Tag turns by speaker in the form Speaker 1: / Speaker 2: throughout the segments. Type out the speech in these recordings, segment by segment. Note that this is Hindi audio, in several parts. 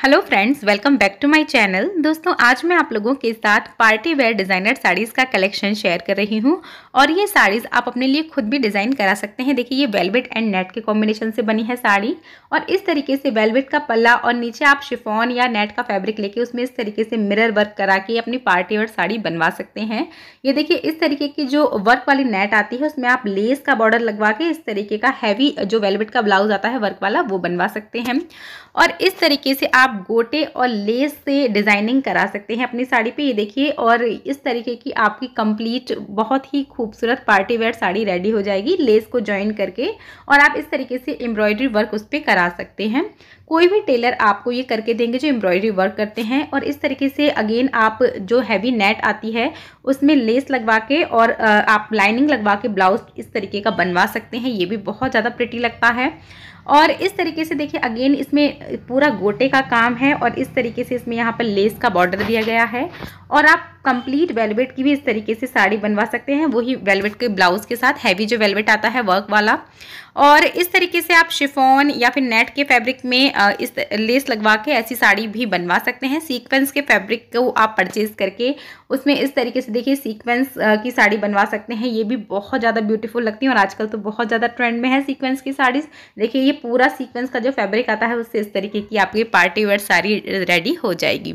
Speaker 1: Hello friends welcome back to my channel दोस्तों, आज मैं आप लोगों के साथ पार्टी वेयर डिज़ाइनर साड़ीज़ का कलेक्शन शेयर कर रही हूँ। और ये साड़ीज़ आप अपने लिए खुद भी डिज़ाइन करा सकते हैं। देखिए, ये वेलवेट एंड नेट के कॉम्बिनेशन से बनी है साड़ी। और इस तरीके से वेलवेट का पल्ला और नीचे आप शिफॉन या नेट का फैब्रिक लेके उसमें इस तरीके से मिरर वर्क करा के अपनी पार्टी वेयर साड़ी बनवा सकते हैं। ये देखिए, इस तरीके की जो वर्क वाली नेट आती है, उसमें आप लेस का बॉर्डर लगवा के इस तरीके का हैवी जो वेलवेट का ब्लाउज आता है वर्क वाला, वो बनवा सकते हैं। और इस तरीके से आप आप गोटे और लेस से डिज़ाइनिंग करा सकते हैं अपनी साड़ी पे। ये देखिए, और इस तरीके की आपकी कंप्लीट, बहुत ही खूबसूरत पार्टी वेयर साड़ी रेडी हो जाएगी लेस को ज्वाइन करके, और आप इस तरीके से एम्ब्रॉयडरी वर्क उस पर करा सकते हैं। कोई भी टेलर आपको ये करके देंगे जो एम्ब्रॉयडरी वर्क करते हैं और इस तरीके से, अगेन, आप जो हैवी नेट आती है, उसमें लेस लगवा के और आप लाइनिंग लगवा के ब्लाउज इस तरीके का बनवा सकते हैं, ये भी बहुत ज़्यादा प्रिटी लगता है। और इस तरीके से देखिए, अगेन, इसमें पूरा गोटे का काम है और इस तरीके से इसमें यहाँ पर लेस का बॉर्डर दिया गया है और आप कंप्लीट वेलवेट की भी इस तरीके से साड़ी बनवा सकते हैं। वही वेलवेट के ब्लाउज के साथ हैवी जो वेलवेट आता है वर्क वाला। और इस तरीके से आप शिफॉन या फिर नेट के फैब्रिक में इस लेस लगवा के ऐसी साड़ी भी बनवा सकते हैं। सीक्वेंस के फैब्रिक को आप परचेज करके उसमें इस तरीके से देखिए सीक्वेंस की साड़ी बनवा सकते हैं। ये भी बहुत ज़्यादा ब्यूटीफुल लगती है और आजकल तो बहुत ज़्यादा ट्रेंड में है सीक्वेंस की साड़ीज़। देखिए, ये पूरा सीक्वेंस का जो फैब्रिक आता है उससे इस तरीके की आपकी पार्टी वेयर साड़ी रेडी हो जाएगी।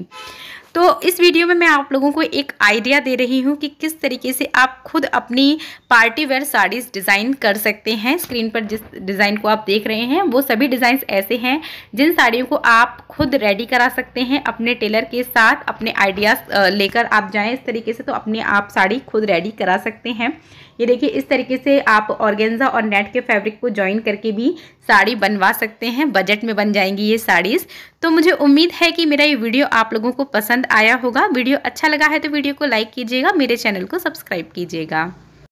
Speaker 1: तो इस वीडियो में मैं आप लोगों को एक आइडिया दे रही हूँ कि किस तरीके से आप खुद अपनी पार्टी वेयर साड़ीज़ डिज़ाइन कर सकते हैं। स्क्रीन पर जिस डिज़ाइन को आप देख रहे हैं, वो सभी डिज़ाइंस ऐसे हैं जिन साड़ियों को आप खुद रेडी करा सकते हैं अपने टेलर के साथ, अपने आइडियाज़ लेकर आप जाएँ। इस तरीके से तो अपने आप साड़ी खुद रेडी करा सकते हैं। ये देखिए, इस तरीके से आप ऑर्गेन्जा और नेट के फैब्रिक को ज्वाइन करके भी साड़ी बनवा सकते हैं। बजट में बन जाएँगी ये साड़ीज़। तो मुझे उम्मीद है कि मेरा ये वीडियो आप लोगों को आया होगा। वीडियो अच्छा लगा है तो वीडियो को लाइक कीजिएगा, मेरे चैनल को सब्सक्राइब कीजिएगा।